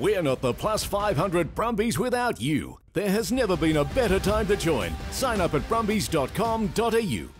We're not the plus 500 Brumbies without you. There has never been a better time to join. Sign up at brumbies.com.au.